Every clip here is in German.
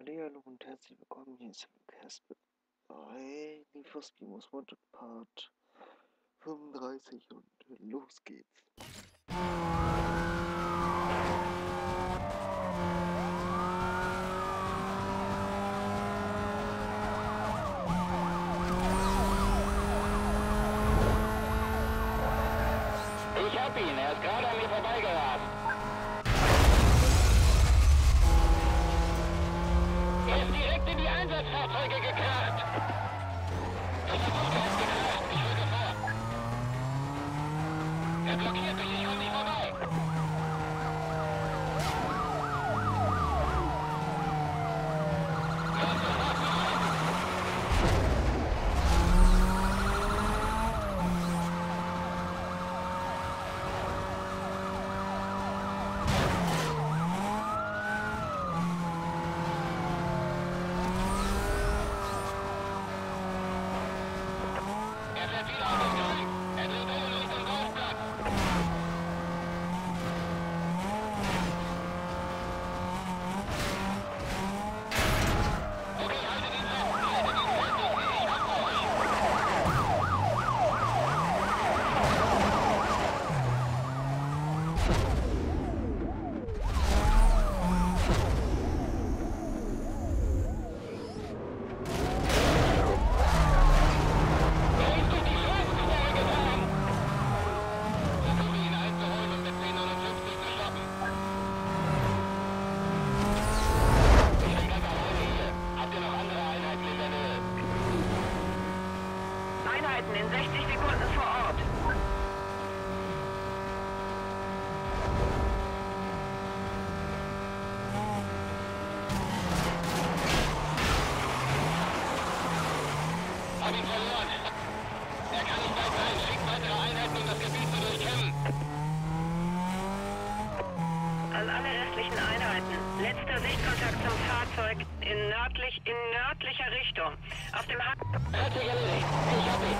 Hallo und herzlich willkommen, hier ist Casper bei Need Most Wanted Part 35 und los geht's. Ich hab ihn, er ist gerade an mir vorbeigerast. Er ist direkt in die Einsatzfahrzeuge gekracht. Das ist uns. Ich würde vor. Er blockiert mich. Richtung. Auf dem Haken. Hat sich erledigt. Ich hab ihn.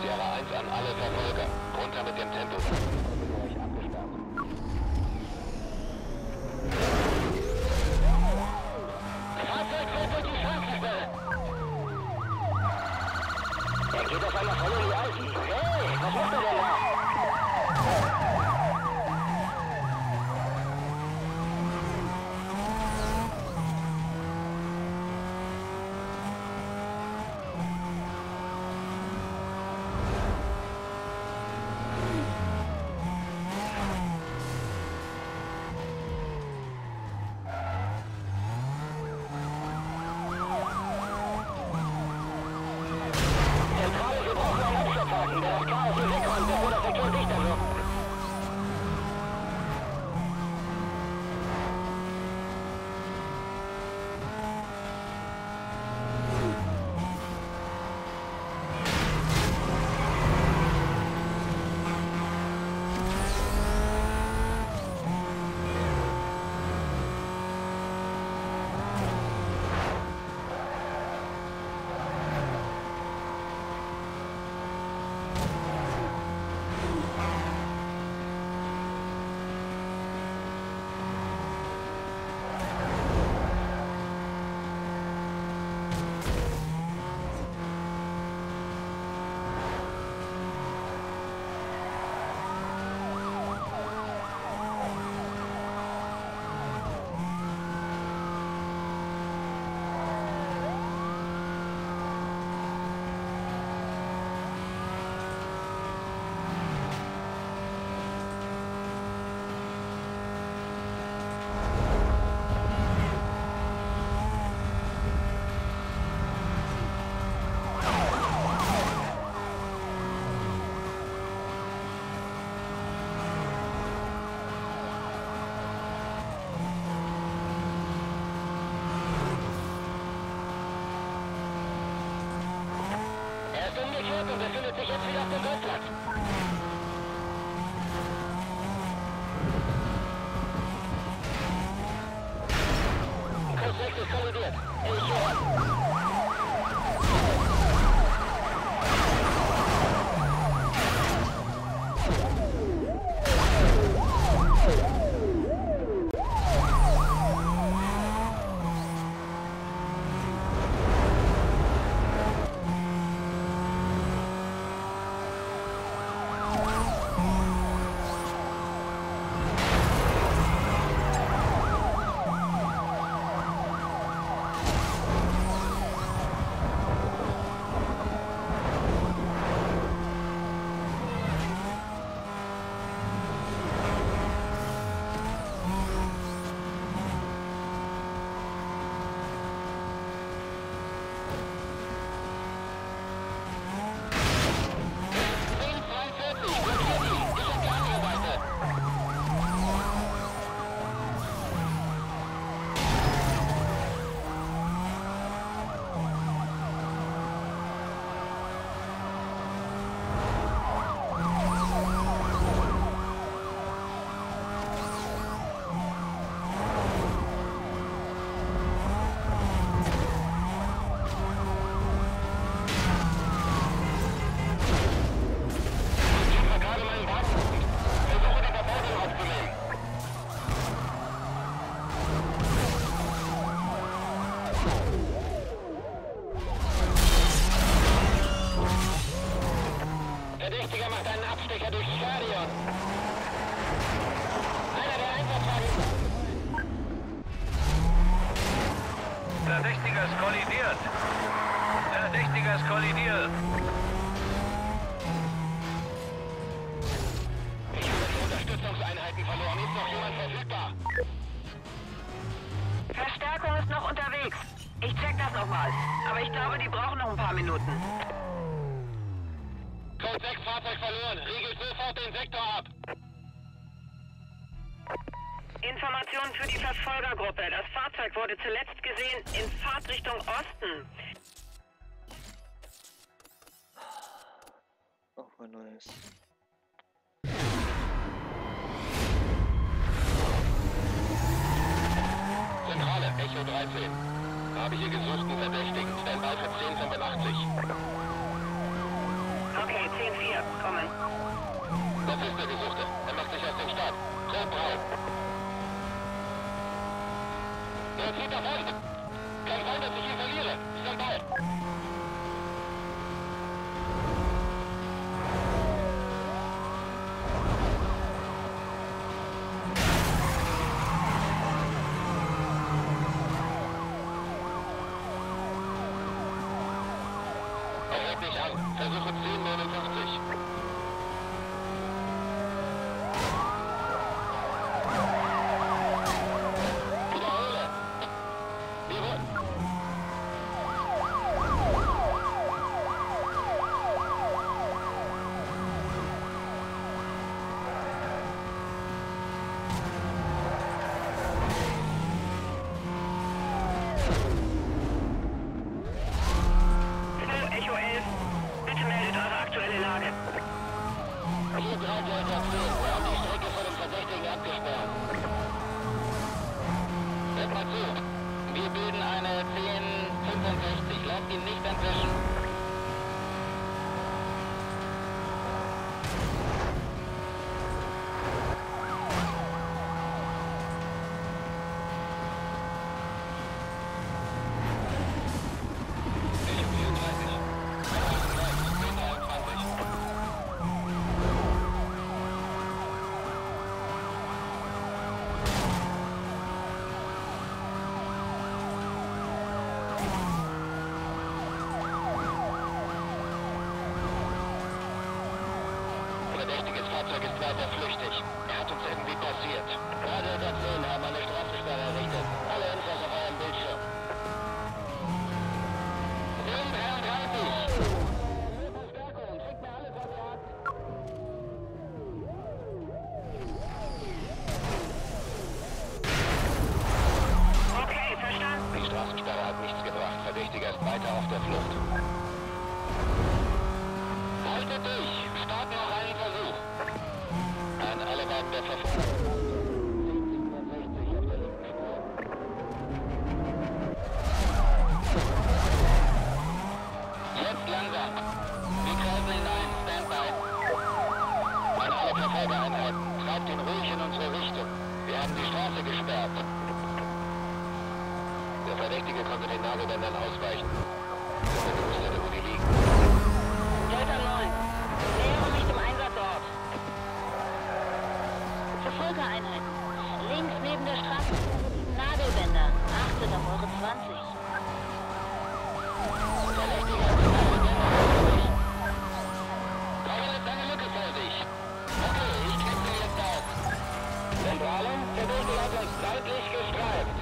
Sierra 1 an alle Verfolger. Runter mit dem Tempo. Ich abgesperrt. Korsec ist kollidiert. Ich höre. Verdächtiger macht einen Abstecher durchs Stadion. Einer der Einsatzwagen. Verdächtiger ist kollidiert. Verdächtiger ist kollidiert. Ich habe die Unterstützungseinheiten verloren. Ist noch jemand verfügbar? Verstärkung ist noch unterwegs. Ich check das nochmal. Aber ich glaube, die brauchen noch ein paar Minuten. Code 6 Fahrzeug verloren. Riegelt sofort den Sektor ab. Informationen für die Verfolgergruppe. Das Fahrzeug wurde zuletzt gesehen in Fahrtrichtung Osten. Auch mal Neues. Zentrale, Echo 13. Habe hier gesuchten Verdächtigen. Standby für 1085. Okay, 10-4. Kommen. Das ist der Gesuchte. Er macht sich aus dem Start. Code Braun. Er zieht Osten. Kann sein, dass ich ihn verliere. Standby. Er Fahrzeug ist weiter flüchtig. Er hat uns irgendwie passiert. Radio 10 haben Verdächtige konnte den Nagelbändern ausweichen. Ich habe gewusst hätte, wo die liegen. Delta 9. Nähere mich dem Einsatzort. Verfolgereinheiten. Links neben der Straße. Nagelbänder. Achtet auf eure 20. Verdächtiger hat die Nagelbänder vor sich. Kaum eine lange Lücke vor. Okay, ich knipse jetzt auf. Zentrale, Verdächtige hat uns seitlich gestreift.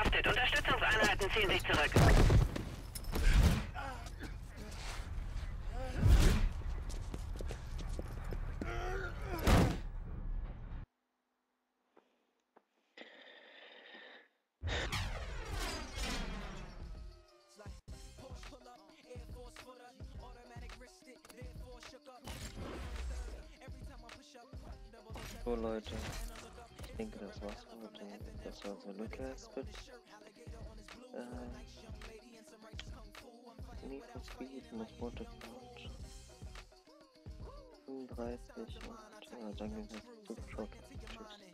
verhaftet. Unterstützungseinheiten ziehen sich zurück. Leute denke das war's heute. Das war so Lücke-Aspect. Ähm, Need for Speed, Most Wanted Part 35 und ja, danke fürs